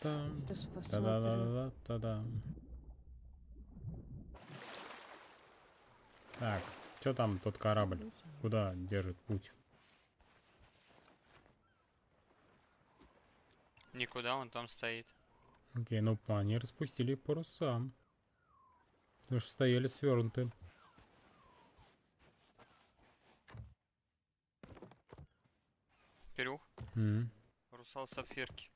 Та-да-да-да-да-да. Так, что там тот корабль? Куда держит путь? Никуда, он там стоит. Окей, ну они распустили паруса. Потому что стояли свернуты. Кирюх, М. русал сапфирки.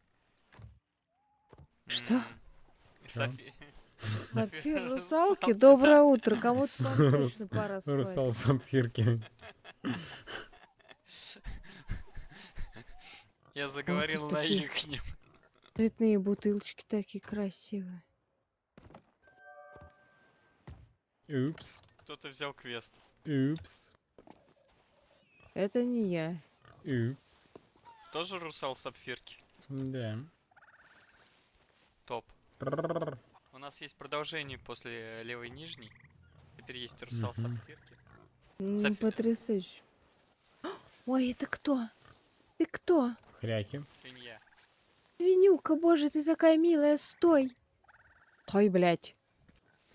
Что? Сапфир Русалки, доброе утро. Кому-то точно пора спать. Русал сапфирки. Я заговорил на ихнем. Цветные бутылочки такие красивые. Упс, Кто-то взял квест. упс, Это не я. уп. Тоже русал сапфирки? Да. Топ. У нас есть продолжение после левой нижней. Теперь есть русал сапфирки. Софи- Потрясающе. Ой, это кто? Ты кто? Хряки. Свинья. Свинюка, боже, ты такая милая, стой. Стой, блядь.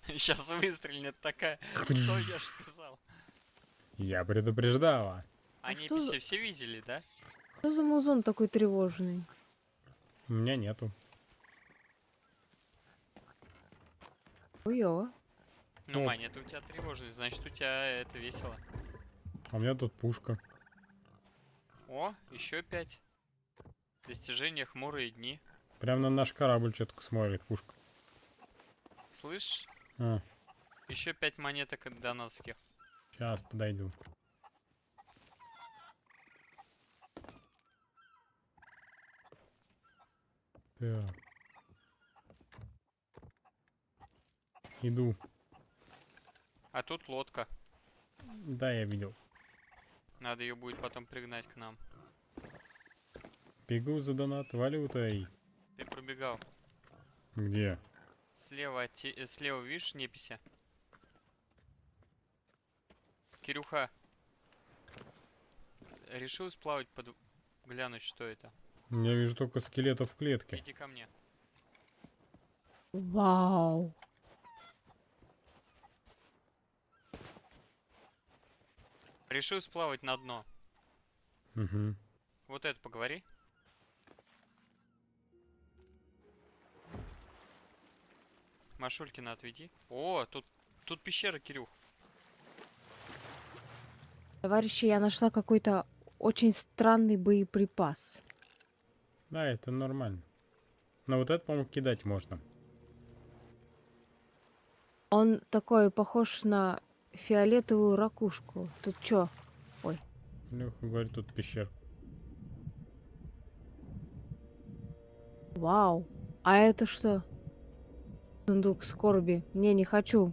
Сейчас выстрелит такая. Что я ж сказал? Я предупреждала. А неписи за- все видели, да? Что за музон такой тревожный? У меня нету. Хуёво. Ну, О. Маня, это у тебя тревожность, значит у тебя это весело. А у меня тут пушка. О, еще пять. Достижения хмурые дни. Прям на наш корабль что-то смотрит пушка. Слышь, А, еще пять монеток от донатских. сейчас подойду. Так. Иду. А тут лодка. Да, я видел. Надо ее будет потом пригнать к нам. Бегу за донат валютой. Ты пробегал. Где? Слева, те- слева видишь непися? Кирюха. Решил сплавать под... Глянуть, что это. Я вижу только скелетов в клетке. Иди ко мне. Вау. Решил сплавать на дно. Угу. Вот это поговори. Машулькина отведи. О, тут, тут пещера, Кирюх. Товарищи, я нашла какой-то очень странный боеприпас. Да, это нормально. Но вот это, по-моему, кидать можно. Он такой похож на фиолетовую ракушку. Тут чё? Леха говорит, тут пещер. Вау. А это что? Сундук скорби. Не, не хочу.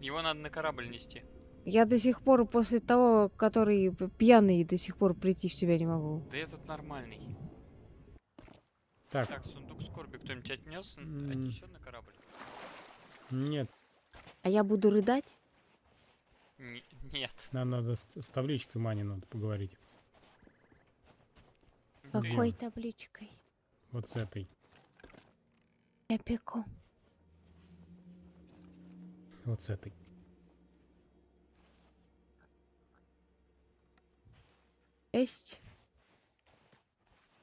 Его надо на корабль нести. Я до сих пор после того, который пьяный, до сих пор прийти в себя не могу. Да этот нормальный. Так, Так, сундук скорби кто-нибудь отнес, М. отнесет на корабль? нет, А я буду рыдать? Н- нет. нам надо с, с табличкой Мани надо поговорить. Ты- Какой табличкой? Вот с этой. Я пеку. Вот с этой. Есть.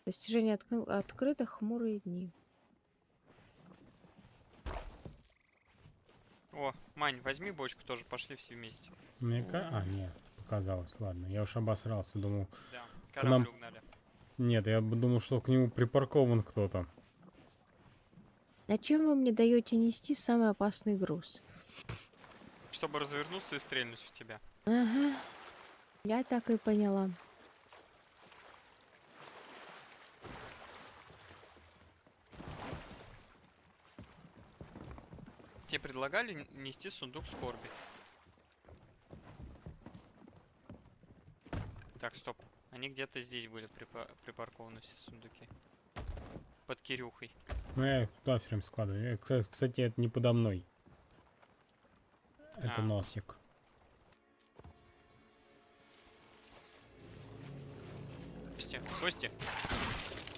Достижение отк- открыто хмурые дни. О, Мань, возьми бочку тоже, пошли все вместе. Мне ка... А, нет, показалось. Ладно, я уж обосрался, думал. Да, К нам- корабль угнали. Нет, я бы думал, что к нему припаркован кто-то. Зачем вы мне даете нести самый опасный груз? Чтобы развернуться и стрельнуть в тебя. Ага. Я так и поняла. Тебе предлагали нести сундук скорби. Так, стоп. Они где-то здесь были припа- припаркованы все сундуки. Под Кирюхой. Ну, я их туда все время складываю. Я, кста- кстати, это не подо мной. Это А. носик. Костя, Костя,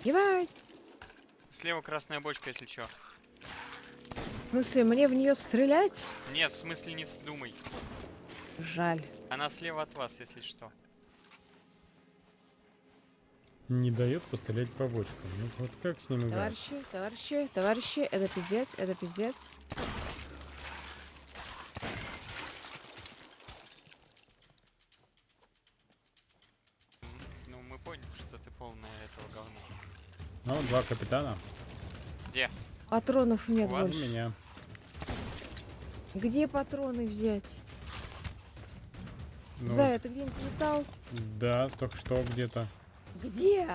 Ебать! Слева красная бочка, если чё. В смысле, мне в нее стрелять? Нет, в смысле не вздумай. Жаль. Она слева от вас, если что. Не дает пострелять по бочкам. Ну вот как с ним играть? Товарищи, товарищи, товарищи, это пиздец, это пиздец. Ну, мы поняли, что ты полная этого говна. Ну, два капитана. Где? Патронов нет У вас больше. меня. Где патроны взять? Ну, Зая, ты где-нибудь летал? Да, только что где-то. Где?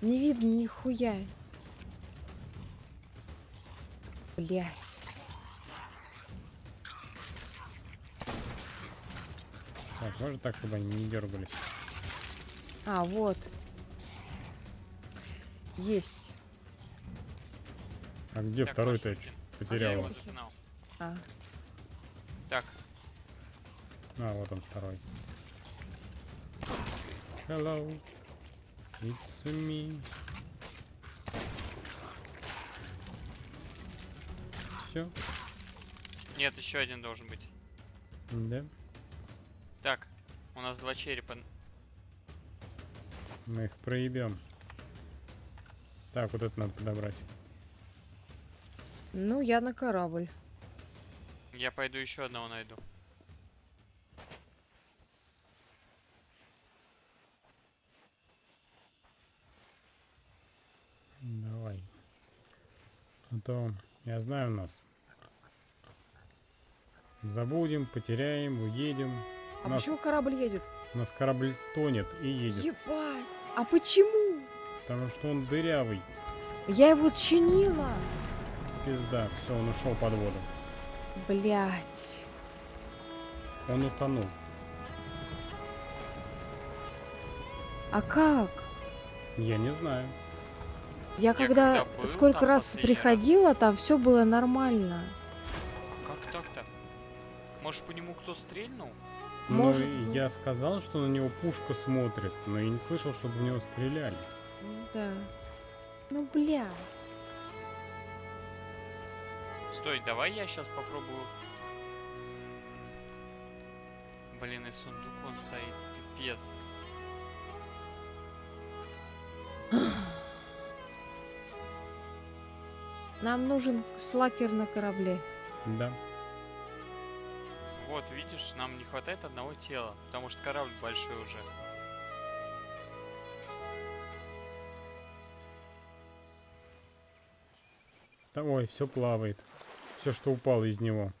Не видно нихуя. Блять. Так, может так, чтобы они не дергались. А, вот. Есть. А где чё Я потерял? его. А. Так, А, вот он второй. Hello. It's me. Все? нет, еще один должен быть. Да. Так, у нас два черепа. Мы их проебем. Так, вот это надо подобрать. Ну, я на корабль. Я пойду еще одного найду. Давай. А то я знаю нас. Забудем, потеряем, уедем. А нас, почему корабль едет? у нас корабль тонет и едет. Ебать. А почему? Потому что он дырявый. Я его чинила. Пизда. Все, он ушел под воду. Блять. Он утонул. А как? Я не знаю. Я, когда, когда был сколько раз последний раз. приходила, там все было нормально. Как так-то? Может, по нему кто стрельнул? Может ну, быть. я сказал, что на него пушка смотрит, но я не слышал, чтобы в него стреляли. Ну Да. Ну, бля. Стой, давай я сейчас попробую. Блин, и сундук он стоит. Пипец. Нам нужен слакер на корабле. Да. Вот, видишь, нам не хватает одного тела, потому что корабль большой уже. Да, ой, все плавает. Все, что упало из него.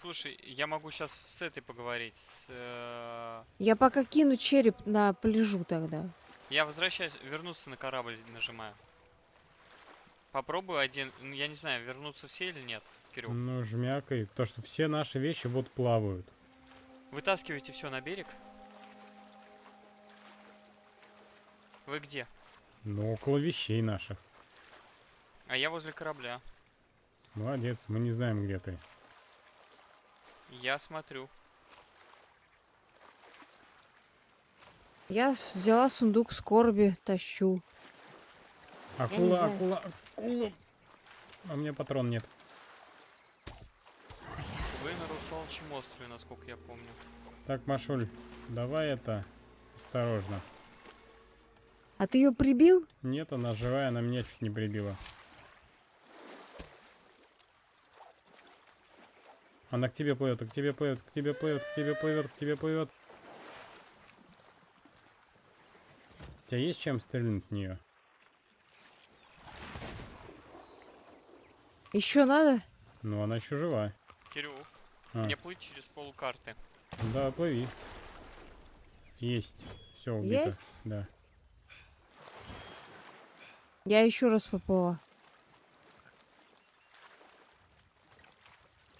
Слушай, я могу сейчас с этой поговорить. с, э, Я пока кину череп на пляжу тогда. Я возвращаюсь, вернуться на корабль нажимаю. Попробую один, ну, я не знаю, вернуться все или нет, Кирилл. Ну, жмякай. То, что все наши вещи вот плавают. Вытаскивайте все на берег. Вы где? Ну, около вещей наших. А я возле корабля. Молодец, мы не знаем, где ты. Я смотрю. Я взяла сундук скорби, тащу. Акула, акула, акула. А у меня патрон нет. Вы на Русалочем острове, насколько я помню. Так, Машуль, давай это осторожно. А ты ее прибил? Нет, она живая, она меня чуть не прибила. Она к тебе плывет, к тебе плывет, к тебе плывет, к тебе плывет, к тебе плывет. У тебя есть чем стрельнуть в нее? Еще надо? Ну, она еще жива. Кирилл, А, мне плыть через полукарты. да, плыви. Есть. Все, убито. Есть? Да. Я еще раз поплыла.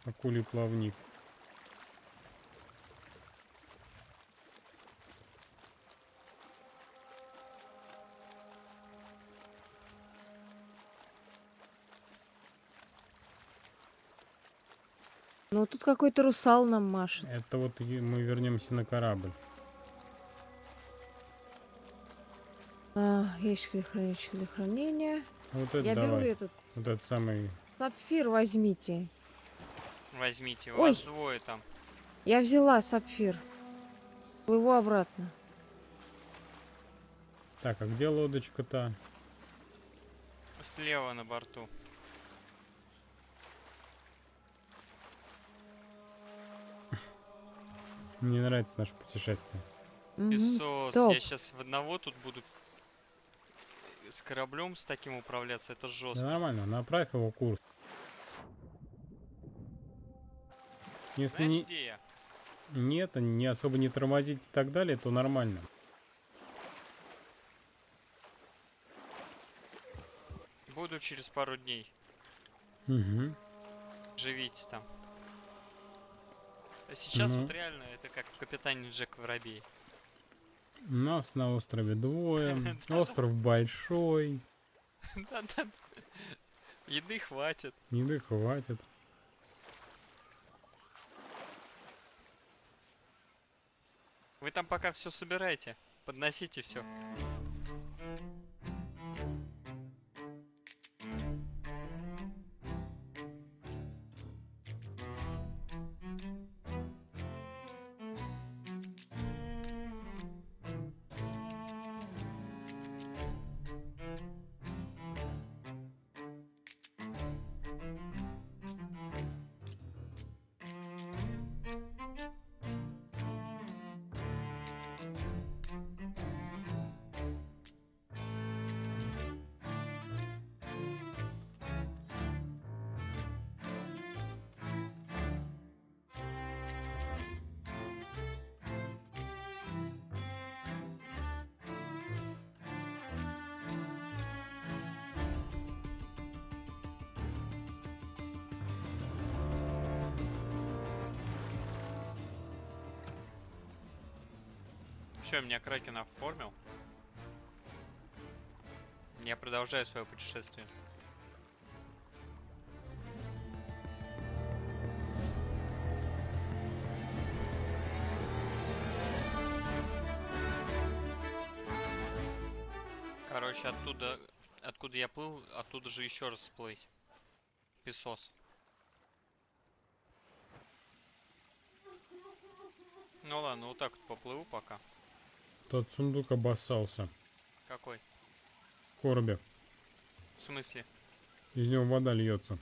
Акулий плавник. Ну тут какой-то русал нам машет. Это вот мы вернемся на корабль. А, ящик для хранения. Вот это Я беру давай. этот. Вот этот самый... Сапфир возьмите. Возьмите, Ой. вас двое там. Я взяла сапфир. Плыву обратно. Так, а где лодочка-то? Слева на борту. Мне нравится наше путешествие. Песос, топ. я сейчас в одного тут буду с кораблем с таким управляться, это Да жестко. нормально, направь его курс. Если Знаешь, не, где я? нет, не особо не тормозить и так далее, то нормально. Буду через пару дней. Угу. Живите там. А сейчас Ну. вот реально это как в Капитане Джек Воробей. Нас на острове двое. Остров большой. Еды хватит. Еды хватит. Вы там пока все собираете. Подносите все. Все, меня Кракен оформил. Я продолжаю свое путешествие. Короче, оттуда, откуда я плыл, оттуда же еще раз всплыть. Песос. Ну ладно, вот так вот поплыву пока. Тот сундук обоссался. Какой? В коробе. В смысле? Из него вода льется.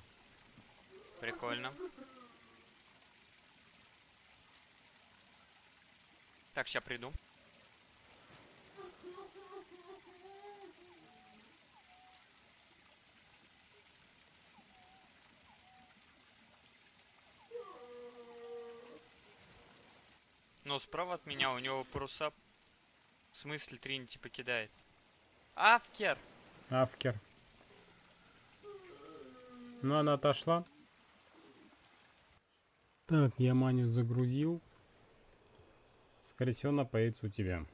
Прикольно. Так, сейчас приду. Но справа от меня у него паруса... Смысле Тринити покидает? Авкер! Авкер. Ну, она отошла. Так, я Маню загрузил. Скорее всего, она появится у тебя.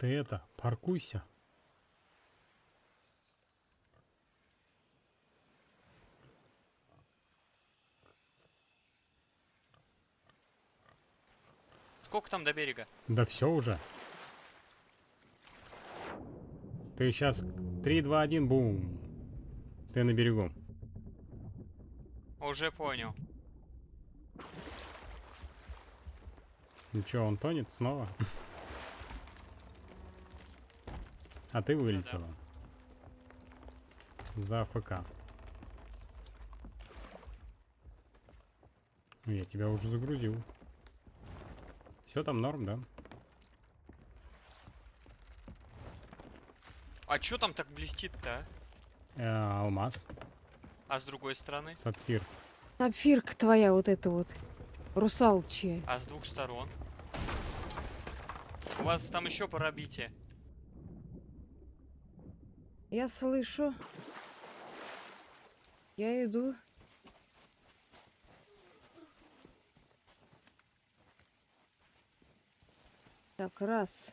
Ты это, паркуйся. Сколько там до берега? Да все уже. Ты сейчас 3, 2, 1, бум. Ты на берегу. Уже понял. Чё, он тонет снова? А ты вылетела. За АФК. Ну, Я тебя уже загрузил. Все там норм, да? А чё там так блестит-то, а? Э, алмаз, А с другой стороны? сапфир. Сапфирка твоя вот эта вот. Русалчья. А с двух сторон? У вас там еще пробитие. Я слышу. Я иду. Так, раз.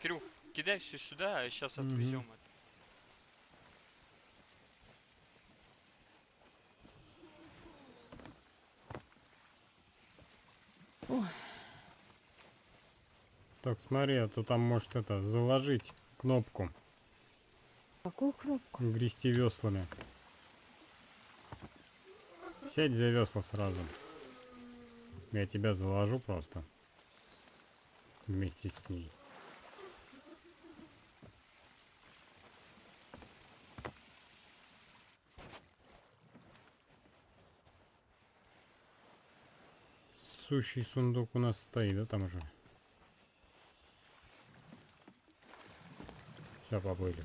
Кирюх, кидай все сюда, а сейчас отвезем mm -hmm. Так, смотри, а то там может это заложить кнопку, Какую кнопку? грести веслами. Сядь за весла сразу. Я тебя заложу просто. Вместе с ней. Сущий сундук у нас стоит, да, там уже? Все, поплыли.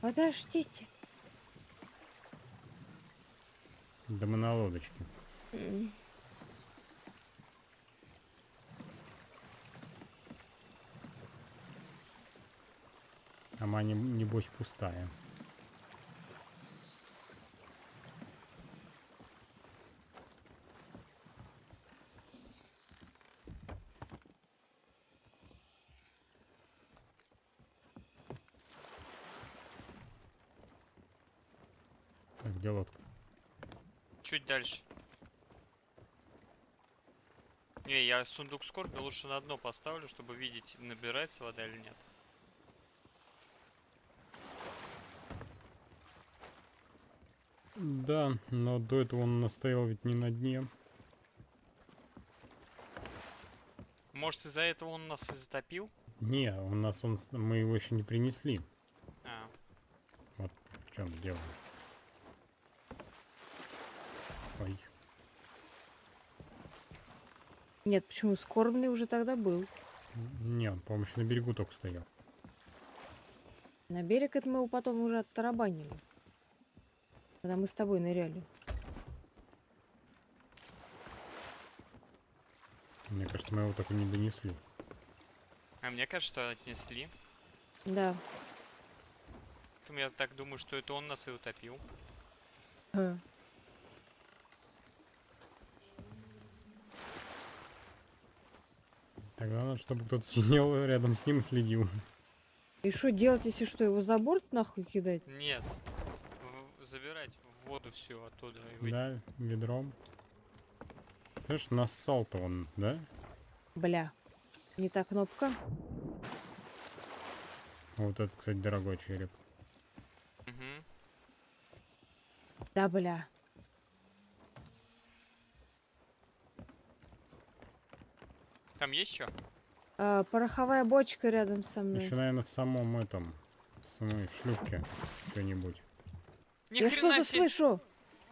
Подождите. Да мы на лодочке. М, Ама не, небось пустая. Так, где лодка? Чуть дальше. Не, я сундук скорби лучше на дно поставлю, чтобы видеть, набирается вода или нет. Да, но до этого он настоял ведь не на дне. Может из-за этого он нас и затопил? Не, у нас он, мы его еще не принесли. А, В чем дело? Ой. Нет, почему? Скорбный уже тогда был. Не, он, по-моему, еще на берегу только стоял. На берег это мы его потом уже оттарабанили. Когда мы с тобой ныряли. Мне кажется, мы его так и не донесли. а мне кажется, что отнесли. Да. Поэтому я так думаю, что это он нас и утопил. Ха. Тогда надо, чтобы кто-то сидел рядом с ним и следил. И что делать, если что, его за борт нахуй кидать? Нет. В- забирать в воду все оттуда. и Да, ведром. Знаешь, нассал-то он, да? Бля. Не та кнопка. Вот это, кстати, дорогой череп. Мгм. Да, бля. Там есть что? А, пороховая бочка рядом со мной. Еще, наверное, в самом этом, в самой шлюпке что-нибудь. Ни Я что-то себе! слышу.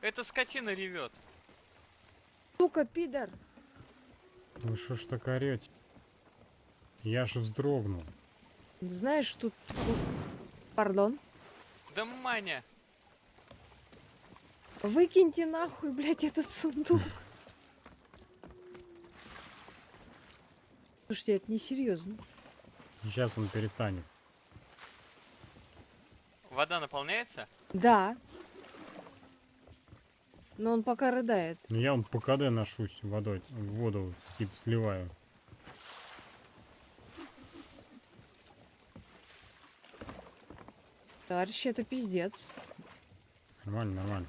Эта скотина ревет. Сука, пидор. Вы что ж так орете? Я же вздрогнул. Знаешь, тут... тут- Пардон. Да Маня! Выкиньте нахуй, блядь, этот сундук. Слушайте, это несерьезно. Сейчас он перестанет. Вода наполняется? Да. Но он пока рыдает. Ну я он по КД ношусь водой, в воду сливаю. Товарищи, это пиздец. Нормально, нормально.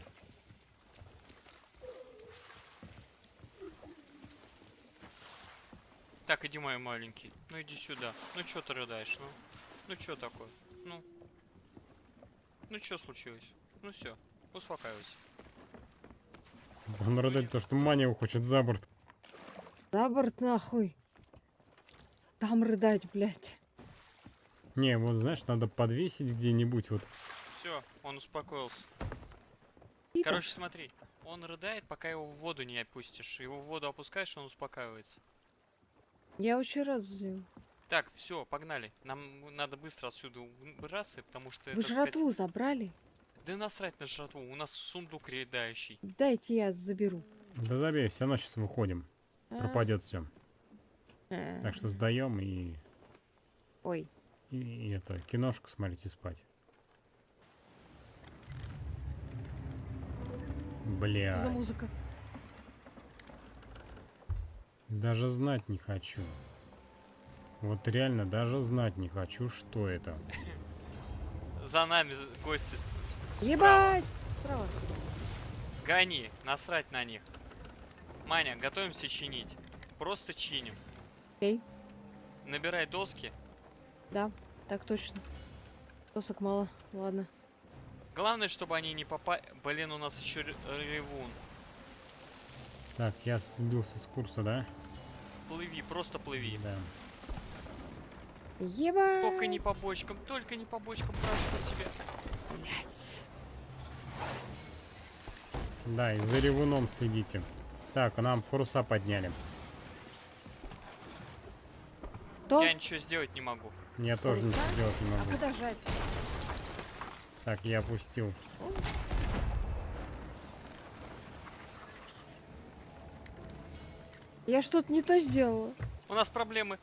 Так, иди, мой маленький. Ну иди сюда. Ну чё ты рыдаешь, ну? Ну чё такое? Ну? Ну чё случилось? Ну все, успокаивайся. Он рыдает, то что Маня его хочет за борт. За борт нахуй. Там рыдать, блядь. Не, вот знаешь, надо подвесить где-нибудь вот. Все, он успокоился. Пидор. Короче, смотри, он рыдает, пока его в воду не опустишь. Его в воду опускаешь, он успокаивается. Я очень рад за него. Так, все, погнали. Нам надо быстро отсюда убираться, потому что Вы это жратву забрали? Да насрать на жратву, у нас сундук редающий. Дайте я заберу. Да забей, все равно сейчас выходим. А? Пропадет все. А. Так что сдаем и, Ой. и, и это, киношку смотреть и спать. Что за Бля, музыка? Даже знать не хочу. Вот реально даже знать не хочу, что это. За нами гости справа. Ебать! Справа. Гони, насрать на них. Маня, готовимся чинить. Просто чиним. Окей. Набирай доски. Да, так точно. Досок мало. Ладно. Главное, чтобы они не попали... Блин, у нас еще ре- ревун. Так, я сбился с курса, да? Плыви, просто плыви. Да. Ебать! Только не по бочкам, только не по бочкам, прошу тебя. Блять. Да, и за ревуном следите. Так, нам паруса подняли. То? Я ничего сделать не могу. Я тоже ничего делать не А могу. куда жать? Так, я опустил. Я что-то не то сделала. У нас проблемы.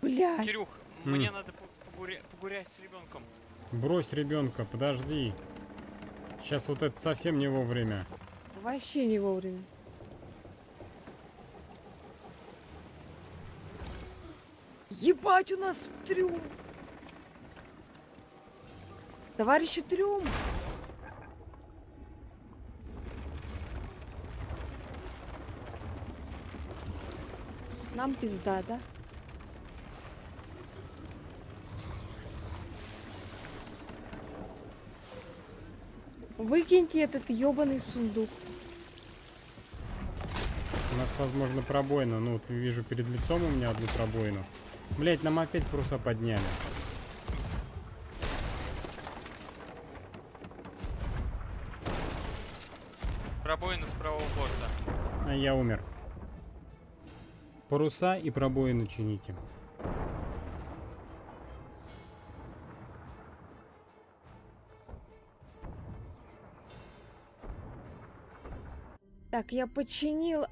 Блять. Кирюх, М. мне надо по- погуря- погулять с ребенком. Брось ребенка, подожди. Сейчас вот это совсем не вовремя. Вообще не вовремя. Ебать, у нас трюм. Товарищи трюм. Нам пизда, да? Выкиньте этот ёбаный сундук. У нас, возможно, пробоина. Ну, вот вижу перед лицом у меня одну пробоину. Блять, нам опять паруса подняли. Пробоина с правого борта. А я умер. Паруса и пробоины чините. Так, я починила.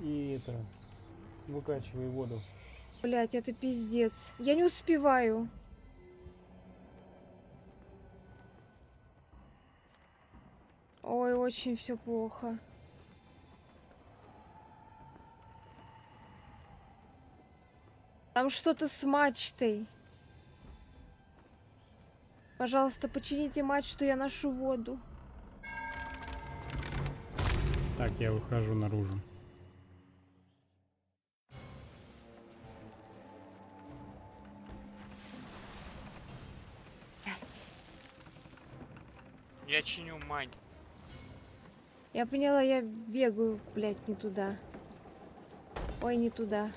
И это... Выкачивай воду. Блять, это пиздец. Я не успеваю. Ой, очень все плохо. Там что-то с мачтой. Пожалуйста, почините мачту, я ношу воду. Так, я выхожу наружу. Блять. Я чиню мань. Я поняла, я бегаю, блядь, не туда. Ой, не туда.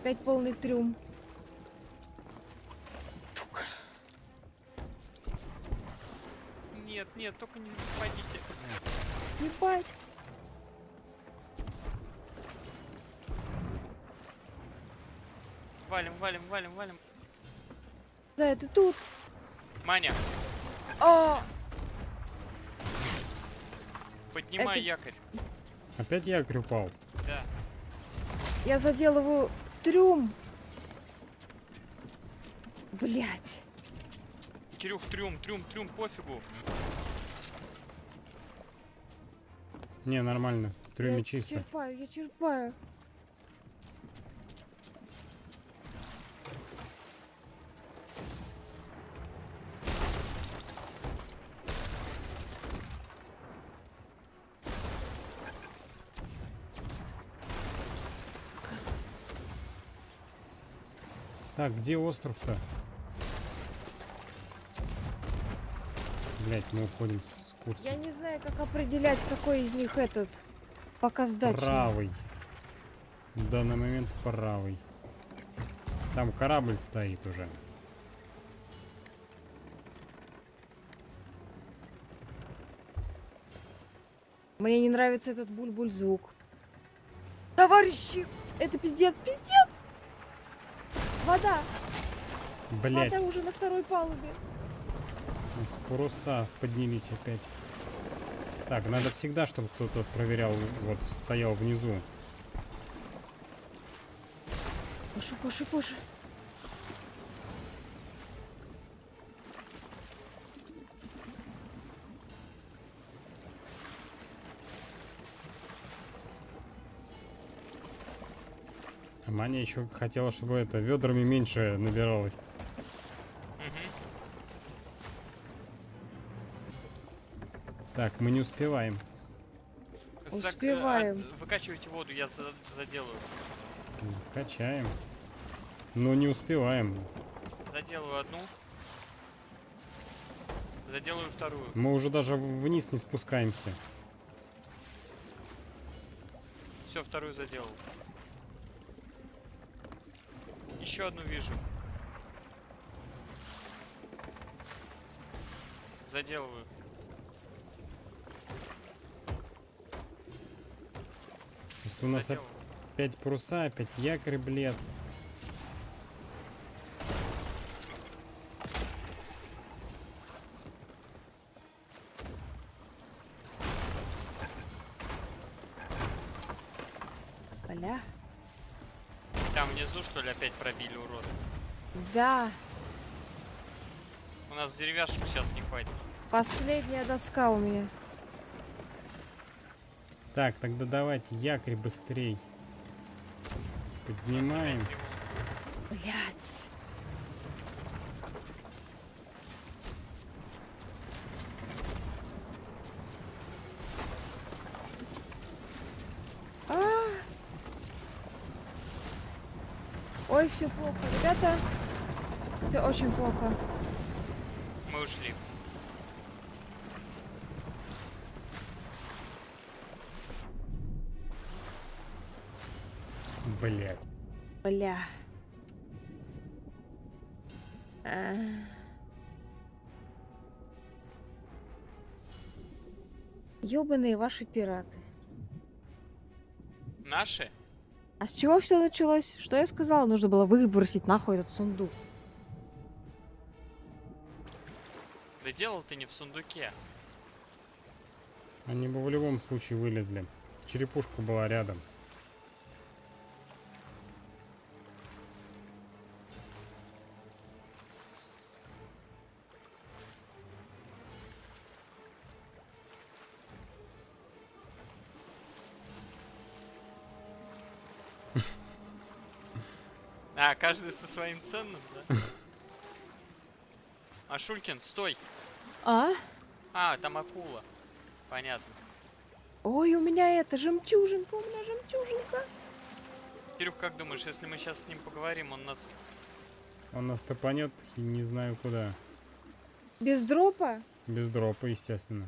Опять полный трюм. Нет, нет, только не подите. Ебать. Валим, валим, валим, валим. Да, это тут. Маня, А! поднимай Это- якорь. Опять якорь упал. Да. Я заделываю трюм. Блять. Кирюх, трюм, трюм, трюм, пофигу. Не, нормально. Трюме я чисто. черпаю, я черпаю. Так, где остров-то? Блять, мы уходим с курса. Я не знаю, как определять, какой из них этот. Пока сдачи. Правый. В данный момент правый. Там корабль стоит уже. Мне не нравится этот буль-буль звук. Товарищи, это пиздец, пиздец! Вода, Блять, вода уже на второй палубе. с паруса поднялись опять. Так, надо всегда, чтобы кто-то проверял, вот, стоял внизу. Поши, поши, поши. Маня еще хотела, чтобы это ведрами меньше набиралось. Так, мы не успеваем. Зак- э, Успеваем. а, Выкачивайте воду, я за- заделаю. Качаем. Но не успеваем. Заделаю одну. Заделаю вторую. Мы уже даже вниз не спускаемся. Все, вторую заделал. Еще одну вижу. Заделываю. Просто у нас Заделываю. опять паруса, опять якорь, блед. Бля. Там внизу, что ли, опять пробили уроды? Да, У нас деревяшек сейчас не хватит. последняя доска у меня. Так, тогда давайте якорь быстрей. Поднимаем. Блять. А! Ой, все плохо, ребята. Все очень плохо. Мы ушли. Блять. Бля. А. Ёбаные ваши пираты. Наши? А с чего все началось? Что я сказала? Нужно было выбросить нахуй этот сундук. Да делал ты не в сундуке. Они бы в любом случае вылезли. Черепушка была рядом. А, каждый со своим ценным, да? А Шулькин, стой! А? А, там акула. Понятно. Ой, у меня это жемчужинка, у меня жемчужинка. Кирюх, как думаешь, если мы сейчас с ним поговорим, он нас... Он нас топанет и не знаю куда. Без дропа? Без дропа, естественно.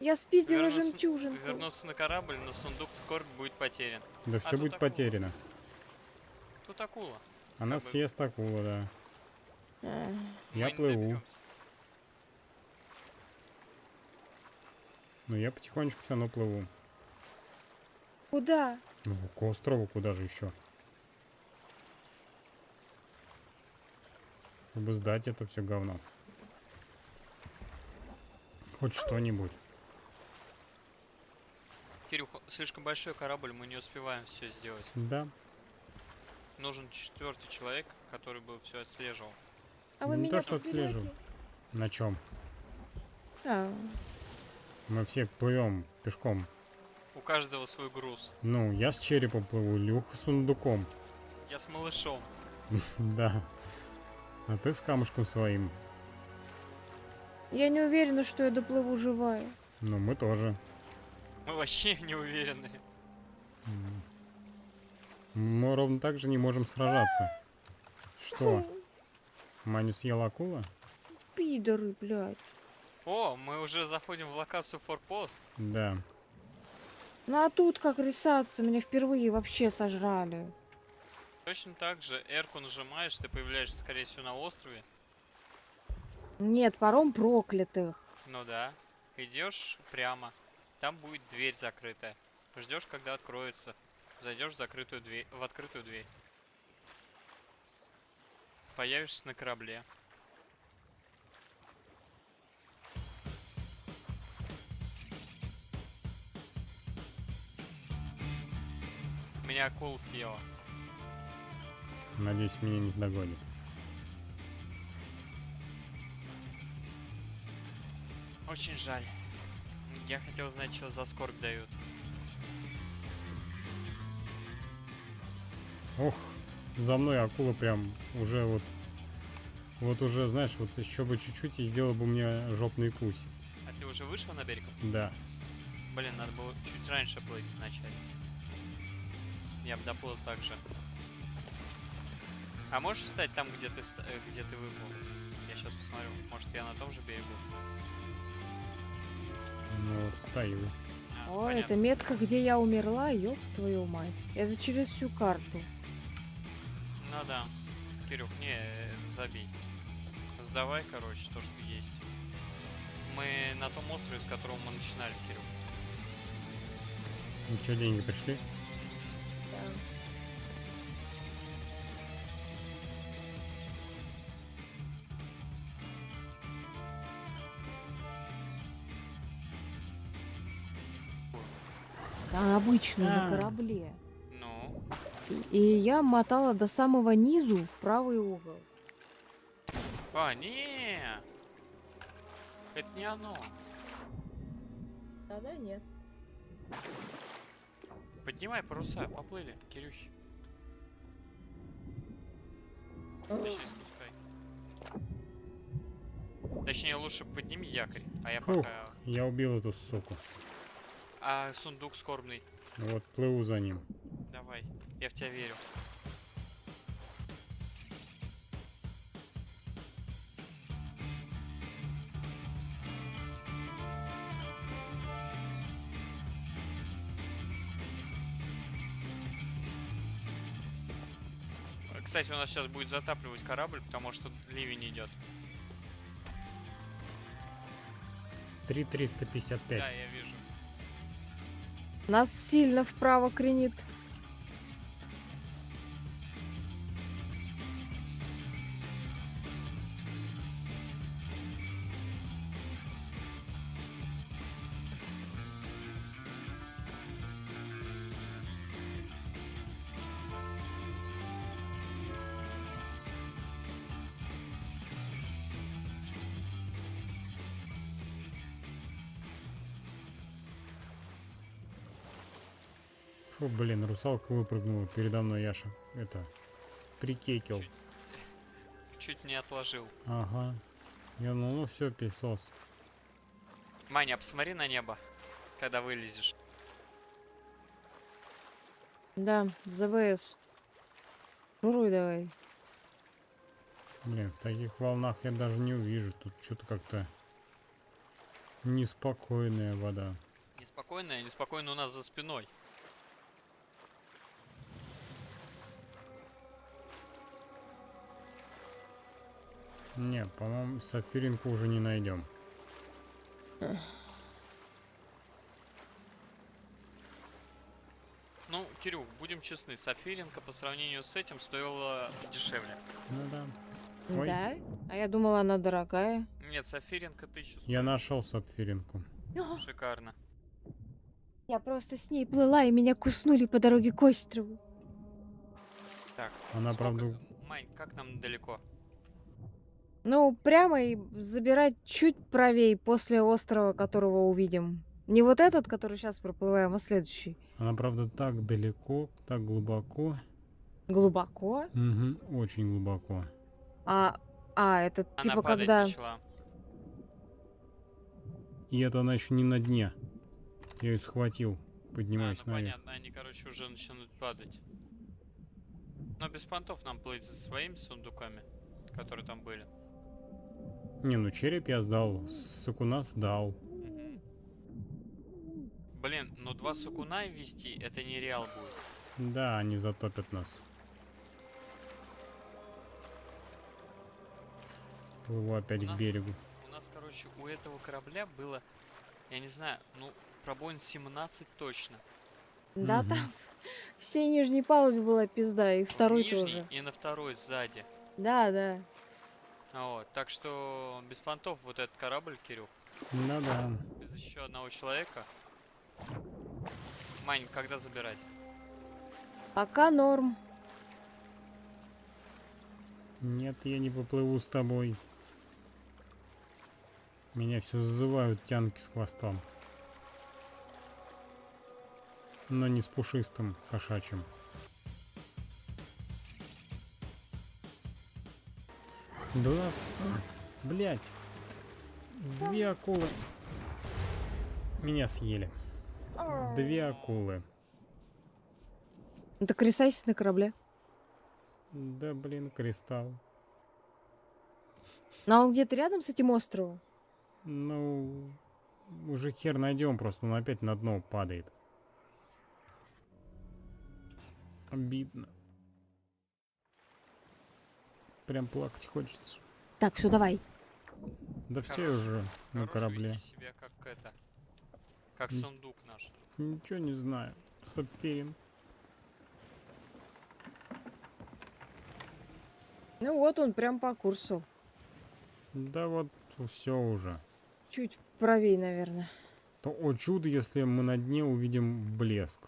Я спиздила вернусь- жемчужинку. Вернуться на корабль, но сундук скоро будет потерян. Да А все будет акула. потеряно. Тут акула. Она бы- съест акула, да. А, Я плыву. доберемся. Но я потихонечку все равно плыву. Куда? Ну, к острову куда же еще? Чтобы сдать это все говно. Хоть что-нибудь. Кирюх, слишком большой корабль, мы не успеваем все сделать. Да. Нужен четвертый человек, который бы все отслеживал. А вы Не меня то, что отслеживаю. На чем? А, Мы все плывем пешком. У каждого свой груз. Ну, я с черепом плыву, Илюха с сундуком. Я с малышом. Да. А ты с камушком своим. я не уверена, что я доплыву живая. Ну, мы тоже. Мы вообще не уверены. Мы ровно так же не можем сражаться. Что? Маню съела акула? Пидоры, блядь. О, мы уже заходим в локацию форпост. Да. Ну а тут как рисаться, меня впервые вообще сожрали. Точно так же R-ку нажимаешь, ты появляешься, скорее всего, на острове. Нет, паром проклятых. Ну да. Идешь прямо. Там будет дверь закрытая. Ждешь, когда откроется. Зайдешь в закрытую дверь, в открытую дверь. Появишься на корабле. Меня акул съела. Надеюсь, меня не догонит. Очень жаль. Я хотел знать, что за скорбь дают. Ох, за мной акула прям уже вот... Вот уже, знаешь, вот еще бы чуть-чуть и сделал бы мне жопный кусь. А ты уже вышел на берег? Да. Блин, надо было чуть раньше плыть начать. Я бы доплыл так же. А можешь встать там, где ты, э, где ты выплыл? Я сейчас посмотрю. Может, я на том же берегу? Ну, стою. А, О, понятно. это метка, где я умерла, ёб твою мать. Это через всю карту. Ну да. Кирюх, не, э, забей. Сдавай, короче, то, что есть. Мы на том острове, с которого мы начинали, Кирюх. Ну что, деньги пришли? А, обычную, А. на корабле. Ну, И я мотала до самого низу в правый угол. а, не, это не оно. Тогда нет. Поднимай паруса, поплыли, Кирюхи. Точнее, спускай. Точнее, лучше подними якорь, а я пока... Я убил эту суку. А сундук скорбный, Вот плыву за ним. давай, я в тебя верю. Кстати, у нас сейчас будет затапливать корабль, потому что ливень идет. 3,355. Да, я вижу. Нас сильно вправо кренит. Фу, блин, русалка выпрыгнула передо мной, Яша. Это, прикекил. Чуть- Чуть не отложил. Ага. Я ну, ну все, песос. Маня, посмотри на небо, когда вылезешь. Да, ЗВС. Шуруй давай. Блин, в таких волнах я даже не увижу. Тут что-то как-то неспокойная вода. Неспокойно, неспокойно у нас за спиной. Не, по-моему, сапфиринку уже не найдем. Ну, Кирюх, будем честны, Сапфиренко по сравнению с этим стоила дешевле. Ну да. Ой. Да? А я думала, она дорогая. Нет, Сапфиренко тысячу стоит. Я нашел сапфиринку. Шикарно. Я просто с ней плыла, и меня куснули по дороге к острову. Так, Она, сколько- правда, Мань, как нам далеко? Ну, прямо и забирать чуть правее после острова, которого увидим. Не вот этот, который сейчас проплываем, а следующий. она, правда, так далеко, так глубоко. Глубоко. Угу, очень глубоко. А, а это Она типа падать когда... начала. И это она еще не на дне. Я ее схватил. А, Поднимаюсь ну наверх. понятно, они, короче, уже начинают падать. Но без понтов нам плыть за своими сундуками, которые там были. Не, ну череп я сдал. Сакуна сдал. Блин, но два сукуна вести это нереал будет. Да, они затопят нас. Плыву опять У к нас- берегу. У нас, короче, у этого корабля было, я не знаю, ну, пробоин 17 точно. Да, Мгм. там всей нижней палубе была пизда, и второй Нижний тоже. и на второй сзади. Да, да. Вот, так что без понтов вот этот корабль, Кирюх, Ну да. без еще одного человека. Мань, когда забирать? Пока норм. Нет, я не поплыву с тобой. Меня все зазывают тянки с хвостом. Но не с пушистым кошачьим. Да. Блять. Две акулы. Меня съели. Две акулы. Так рисайся на корабле. Да блин, кристалл. Ну а он где-то рядом с этим островом? Ну, уже хер найдем, просто он опять на дно падает. Обидно. Прям плакать хочется. Так, все, давай. Да все Хорош. уже на корабле. вести себя как это. Как М. сундук наш. Ничего не знаю. Сапфирин. Ну вот он, прям по курсу. Да вот все уже. Чуть правее, наверное. То о чудо, если мы на дне увидим блеск.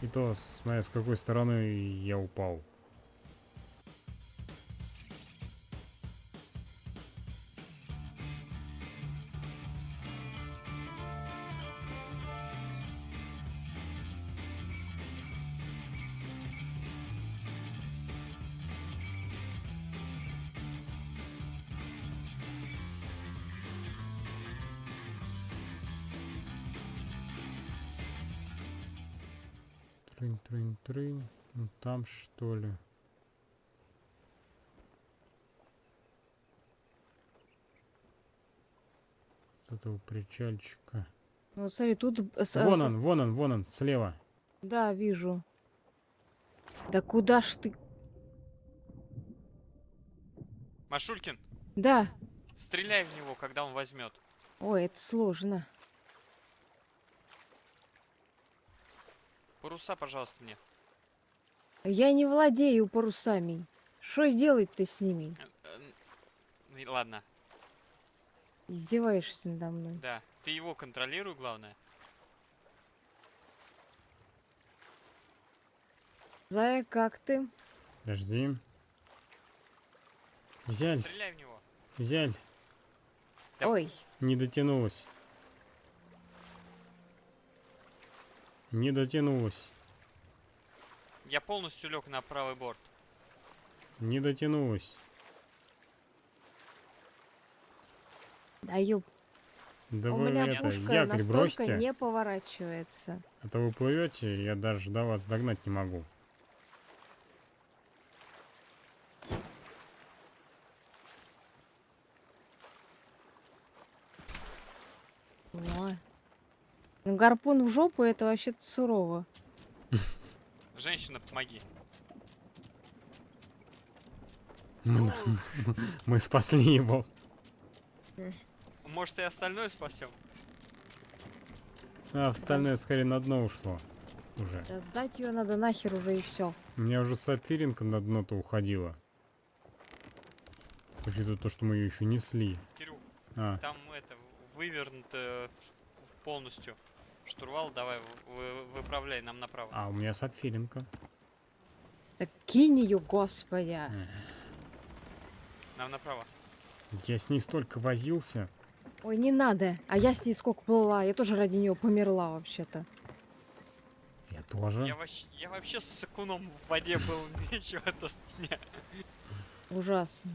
И то, смотря с какой стороны я упал. Причальчика. Ну, Вот смотри, тут... э, э, Вон он, вон он, вон он, слева. Да, вижу. Да куда ж ты? Машулькин, Да. стреляй в него, когда он возьмет. Ой, это сложно. Паруса, пожалуйста, мне. Я не владею парусами. Что сделать-то с ними? Э, Ладно, Издеваешься надо мной. да. Ты его контролируй, главное. Зая, как ты? Подожди. Взяль, Стреляй в него. взяль. Да. Ой, Не дотянулась. Не дотянулась. Я полностью лег на правый борт. Не дотянулась. Да ёб, Да у вы меня это, пушка якорь настолько бросьте, не поворачивается. а то вы плывете, я даже до вас догнать не могу. Ой. Ну, гарпун в жопу это вообще-то сурово. Женщина, помоги. Мы спасли его. Может и остальное спасем? А остальное скорее на дно ушло. Уже. Да сдать ее надо нахер уже и все. У меня уже сапфиринка на дно-то уходила. Учитывая то, что мы ее еще несли. Кирюх, А, там это вывернуто в- в полностью. Штурвал давай вы- вы- выправляй нам направо. а у меня сапфиринка. Так кинь ее, господи. Нам направо. Я с ней столько возился. Ой, не надо. А я с ней сколько плыла. Я тоже ради нее померла вообще-то. Я тоже. Я, вообще, я вообще с сакуном в воде был, ничего тут не. Ужасно.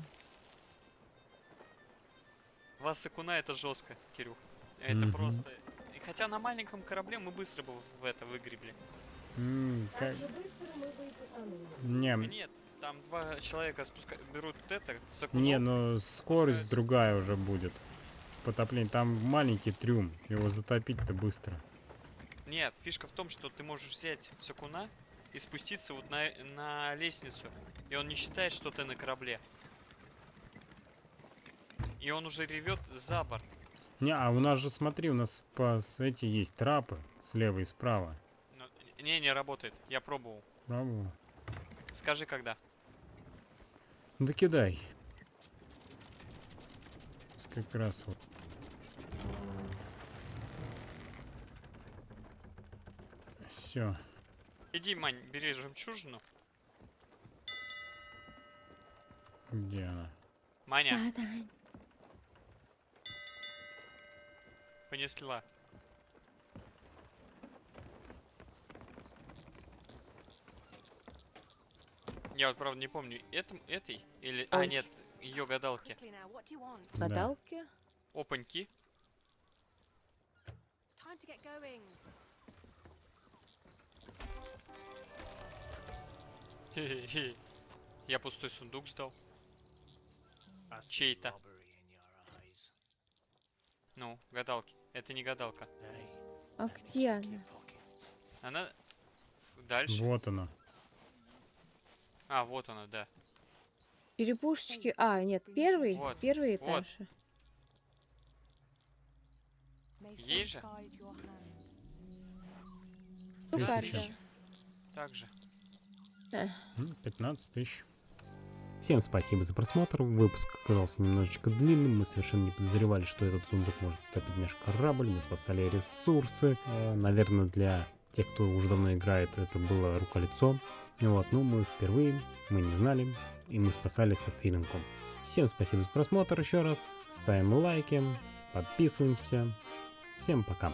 Два сакуна это жестко, Кирюх. Это просто. И хотя на маленьком корабле мы быстро бы в это выгребли. Как- Не, Нет, там два человека спуска... берут это, сакунов. не, но скорость спускаются. другая уже будет. Потопление. Там маленький трюм. Его затопить-то быстро. Нет, фишка в том, что ты можешь взять сакуна и спуститься вот на, на лестницу. И он не считает, что ты на корабле. И он уже ревет за борт. Не, а у нас же, смотри, у нас по эти есть трапы слева и справа. Но- Не, не работает. Я пробовал. Браво. Скажи, когда. Да кидай. Как раз вот. Все. Иди, Мань, бери жемчужину. Где она? Маня, Да-да. понесла. Я вот правда не помню, этом, этой или... А, Ой. нет, ее гадалки. Да. Гадалки? Опаньки. Хе-хе-хе. Я пустой сундук сдал. Чей-то. Ну, гадалки. Это не гадалка. А где она? Она дальше. Вот она. А, вот она, да. Черепушечки. А, нет, первый. Вот, Первый вот. этаж. Ей же? Ну, карта. Так же. М, 15 тысяч. Всем спасибо за просмотр. Выпуск оказался немножечко длинным. Мы совершенно не подозревали, что этот сундук может утопить наш корабль. Мы спасали ресурсы. Э, Наверное, для тех, кто уже давно играет, это было рука-лицо. Вот, ну мы впервые, мы не знали, и мы спасались от филингом. Всем спасибо за просмотр еще раз. Ставим лайки, подписываемся. Всем пока.